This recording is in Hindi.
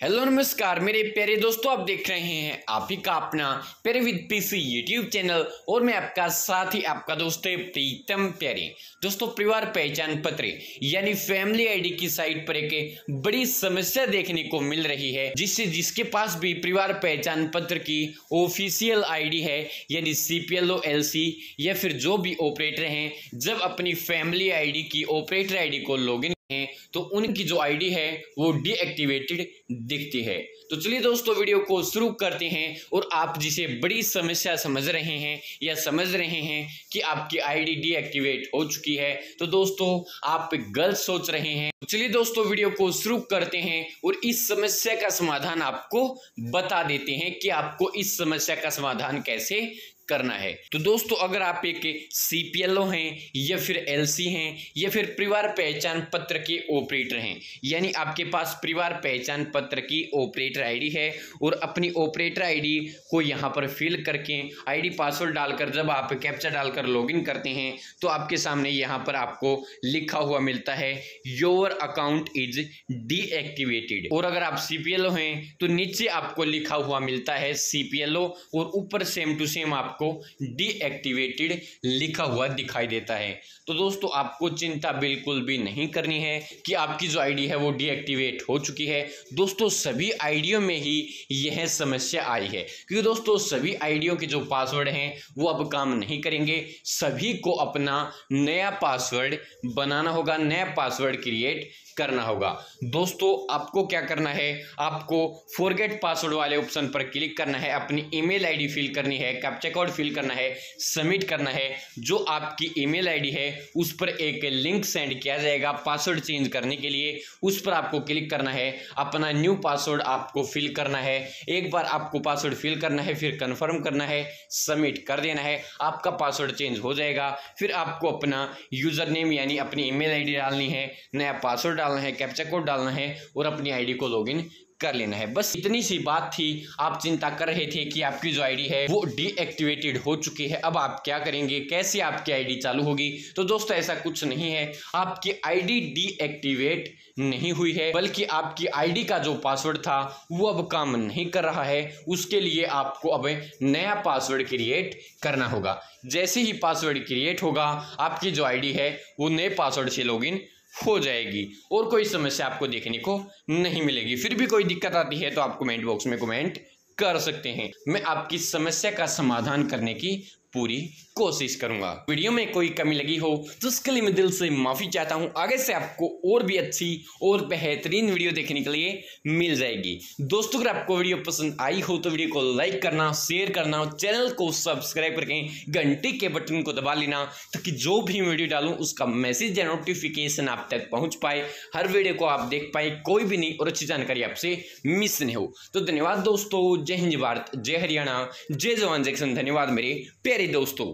हेलो नमस्कार, मेरे प्यारे दोस्तों, आप देख रहे हैं आप ही का अपना प्यारे विद पीसी यूट्यूब चैनल और मैं आपका साथ ही आपका दोस्त प्रीतम प्यारे। दोस्तों, परिवार पहचान पत्र, यानी फैमिली आईडी की साइट पर एक बड़ी समस्या देखने को मिल रही है, जिससे जिसके पास भी परिवार पहचान पत्र की ऑफिशियल आईडी है, यानी सीपीएलओ एलसी या फिर जो भी ऑपरेटर हैं, जब अपनी फैमिली आईडी की ऑपरेटर आईडी को लॉगिन हैं तो उनकी जो आईडी है, वो डीएक्टिवेटेड दिखती है। तो चलिए दोस्तों वीडियो को शुरू करते हैं और आप जिसे बड़ी समस्या समझ रहे हैं या समझ रहे हैं कि आपकी आईडी डीएक्टिवेट हो चुकी है तो दोस्तों, आप गलत सोच रहे हैं। तो चलिए दोस्तों वीडियो को शुरू करते हैं और इस समस्या का समाधान आपको बता देते हैं कि आपको इस समस्या का समाधान कैसे करना है। तो दोस्तों, अगर आप एक सी पी एल ओ हैं, या फिर एल सी हैं, या फिर परिवार पहचान पत्र के ऑपरेटर हैं, यानी आपके पास परिवार पहचान पत्र की ऑपरेटर आईडी है और अपनी ऑपरेटर आईडी को यहाँ पर फिल करके आईडी पासवर्ड डालकर जब आप कैप्चा डालकर लॉगिन करते हैं तो आपके सामने यहाँ पर आपको लिखा हुआ मिलता है योर अकाउंट इज़ डीएक्टिवेटेड और अगर आप सी पी एल ओ हैं तो नीचे आपको लिखा हुआ मिलता है सी पी एल ओ और ऊपर सेम टू सेम आप आपको डीएक्टिवेटेड लिखा हुआ दिखाई देता है। तो दोस्तों, आपको चिंता बिल्कुल भी नहीं करनी है कि आपकी जो आईडी है वो डीएक्टिवेट हो चुकी है। दोस्तों, सभी आईडियो में ही यह समस्या आई है, क्योंकि दोस्तों, सभी आईडियो के जो पासवर्ड हैं, वो अब काम नहीं करेंगे। सभी को अपना नया पासवर्ड बनाना होगा, नया पासवर्ड क्रिएट करना होगा। दोस्तों, आपको क्या करना है? आपको फॉरगेट पासवर्ड वाले ऑप्शन पर क्लिक करना है, अपनी ईमेल आईडी फिल करनी है कैप्चा कोड फिल करना है सबमिट करना है, जो आपकी ईमेल आईडी है, उस पर एक लिंक सेंड किया जाएगा पासवर्ड चेंज करने के लिए। उस पर आपको क्लिक करना है, अपना न्यू पासवर्ड आपको फिल करना है। एक बार आपको पासवर्ड फिल करना है, फिर कन्फर्म करना है सबमिट कर देना है, आपका पासवर्ड चेंज हो जाएगा। फिर आपको अपना यूज़र नेम यानी अपनी ईमेल आईडी डालनी है, नया पासवर्ड डालना है कैप्चा कोड डालना है और अपनी आईडी को लॉगिन कर लेना है। बस इतनी सी बात थी। आप चिंता कर रहे थे कि आपकी जो आईडी है, वो डीएक्टिवेटेड हो चुकी है। अब आप क्या करेंगे? कैसे आपकी आईडी चालू होगी? तो दोस्तों, ऐसा कुछ नहीं है। आपकी आईडी डीएक्टिवेट नहीं हुई है, बल्कि आपकी आईडी का जो पासवर्ड था, वो अब काम नहीं कर रहा है। उसके लिए आपको अब नया पासवर्ड क्रिएट करना होगा। जैसे ही पासवर्ड क्रिएट होगा, आपकी जो आईडी है, वो नए पासवर्ड से लॉगिन हो जाएगी। और कोई समस्या आपको देखने को नहीं मिलेगी। फिर भी कोई दिक्कत आती है तो आप कमेंट बॉक्स में कमेंट कर सकते हैं। मैं आपकी समस्या का समाधान करने की पूरी कोशिश करूँगा। वीडियो में कोई कमी लगी हो तो उसके लिए मैं दिल से माफ़ी चाहता हूँ। आगे से आपको और भी अच्छी और बेहतरीन वीडियो देखने के लिए मिल जाएगी। दोस्तों, अगर आपको वीडियो पसंद आई हो तो वीडियो को लाइक करना, शेयर करना चैनल को सब्सक्राइब करके घंटे के बटन को दबा लेना, ताकि जो भी वीडियो डालूँ, उसका मैसेज या नोटिफिकेशन आप तक पहुँच पाए। हर वीडियो को आप देख पाए, कोई भी नहीं और अच्छी जानकारी आपसे मिस नहीं हो। तो धन्यवाद दोस्तों, जय हिंद भारत, जय हरियाणा, जय जवान जय धन्यवाद मेरे प्यारे दोस्तों।